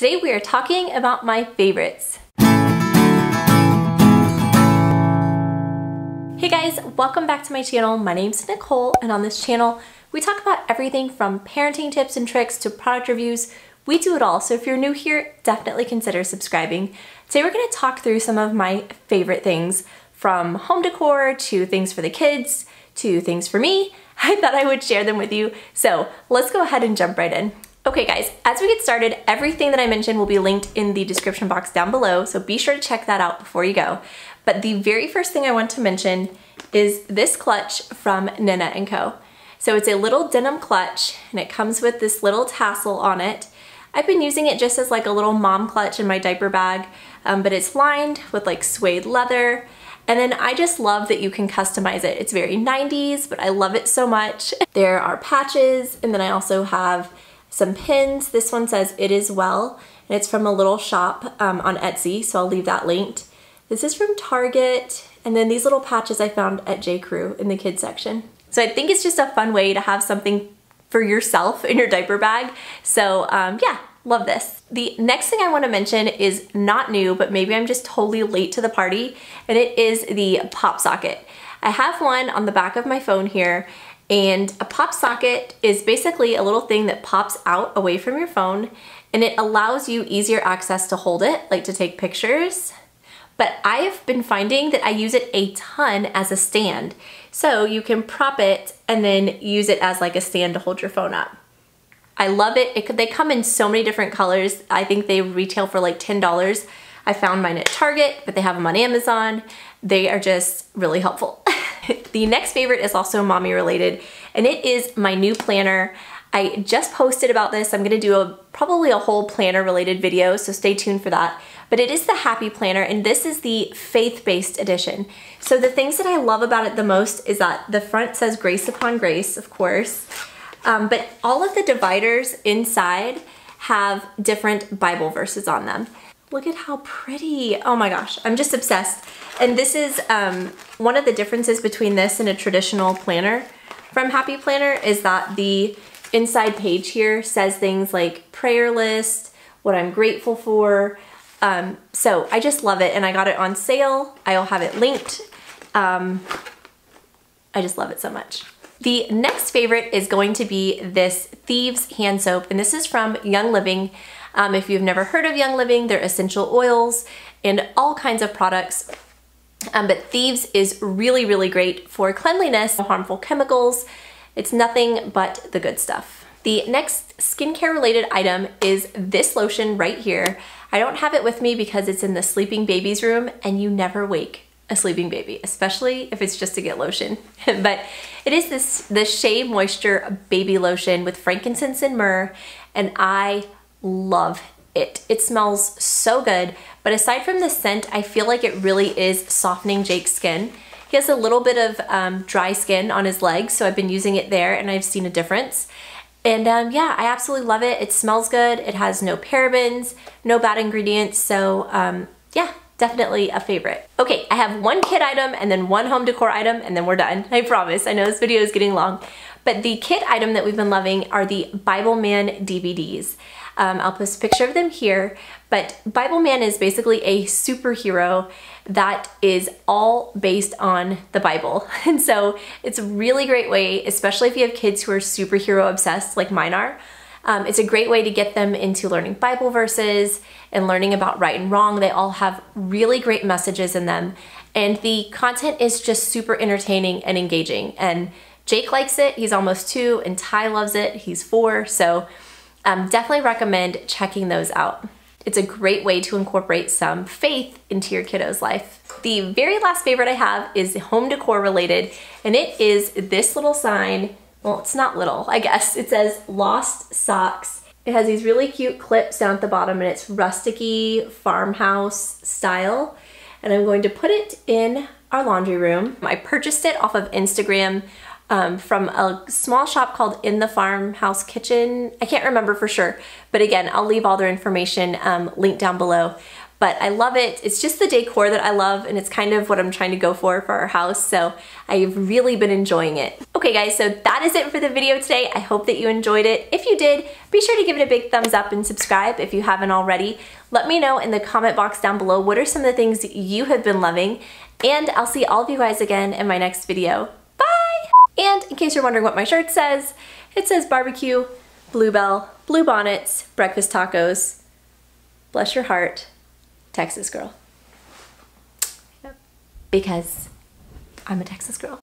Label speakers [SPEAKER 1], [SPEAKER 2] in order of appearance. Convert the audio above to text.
[SPEAKER 1] Today we are talking about my favorites. Hey guys, welcome back to my channel. My name's Nicole and on this channel we talk about everything from parenting tips and tricks to product reviews. We do it all, so if you're new here, definitely consider subscribing. Today we're gonna talk through some of my favorite things from home decor to things for the kids to things for me. I thought I would share them with you. So let's go ahead and jump right in. Okay guys, as we get started, everything that I mentioned will be linked in the description box down below, so be sure to check that out before you go. But the very first thing I want to mention is this clutch from Nena & Co. So it's a little denim clutch and it comes with this little tassel on it. I've been using it just as like a little mom clutch in my diaper bag, um, but it's lined with like suede leather. And then I just love that you can customize it. It's very 90s, but I love it so much. There are patches, and then I also have some pins. This one says It Is Well, and it's from a little shop um, on Etsy, so I'll leave that linked. This is from Target, and then these little patches I found at J. Crew in the kids section. So I think it's just a fun way to have something for yourself in your diaper bag. So um, yeah, love this. The next thing I wanna mention is not new, but maybe I'm just totally late to the party, and it is the pop socket. I have one on the back of my phone here, and a pop socket is basically a little thing that pops out away from your phone and it allows you easier access to hold it, like to take pictures. But I've been finding that I use it a ton as a stand. So you can prop it and then use it as like a stand to hold your phone up. I love it. it they come in so many different colors. I think they retail for like $10. I found mine at Target, but they have them on Amazon. They are just really helpful. the next favorite is also mommy related, and it is my new planner. I just posted about this. I'm gonna do a probably a whole planner related video, so stay tuned for that. But it is the Happy Planner, and this is the faith-based edition. So the things that I love about it the most is that the front says grace upon grace, of course, um, but all of the dividers inside have different Bible verses on them. Look at how pretty. Oh my gosh, I'm just obsessed. And this is um, one of the differences between this and a traditional planner from Happy Planner is that the inside page here says things like prayer list, what I'm grateful for. Um, so I just love it and I got it on sale. I'll have it linked. Um, I just love it so much. The next favorite is going to be this Thieves hand soap and this is from Young Living. Um, if you've never heard of Young Living, they're essential oils and all kinds of products um, but Thieves is really, really great for cleanliness, harmful chemicals. It's nothing but the good stuff. The next skincare related item is this lotion right here. I don't have it with me because it's in the sleeping baby's room and you never wake a sleeping baby, especially if it's just to get lotion. but it is this, this Shea Moisture Baby Lotion with frankincense and myrrh and I love it. It smells so good, but aside from the scent, I feel like it really is softening Jake's skin. He has a little bit of um, dry skin on his legs, so I've been using it there and I've seen a difference. And um, yeah, I absolutely love it. It smells good. It has no parabens, no bad ingredients. So um, yeah, definitely a favorite. Okay, I have one kit item and then one home decor item and then we're done. I promise. I know this video is getting long. But the kit item that we've been loving are the BibleMan DVDs. Um, I'll post a picture of them here, but BibleMan is basically a superhero that is all based on the Bible. And so it's a really great way, especially if you have kids who are superhero obsessed like mine are, um, it's a great way to get them into learning Bible verses and learning about right and wrong. They all have really great messages in them. And the content is just super entertaining and engaging. And Jake likes it, he's almost two, and Ty loves it, he's four. So um, definitely recommend checking those out. It's a great way to incorporate some faith into your kiddo's life. The very last favorite I have is home decor related, and it is this little sign. Well, it's not little, I guess. It says Lost Socks. It has these really cute clips down at the bottom, and it's rusticy farmhouse style. And I'm going to put it in our laundry room. I purchased it off of Instagram um, from a small shop called In the Farmhouse Kitchen. I can't remember for sure, but again, I'll leave all their information um, linked down below. but I love it. It's just the decor that I love and it's kind of what I'm trying to go for for our house. So I've really been enjoying it. Okay guys, so that is it for the video today. I hope that you enjoyed it. If you did, be sure to give it a big thumbs up and subscribe if you haven't already. Let me know in the comment box down below what are some of the things you have been loving and I'll see all of you guys again in my next video. And in case you're wondering what my shirt says, it says barbecue, bluebell, blue bonnets, breakfast tacos, bless your heart, Texas girl. Because I'm a Texas girl.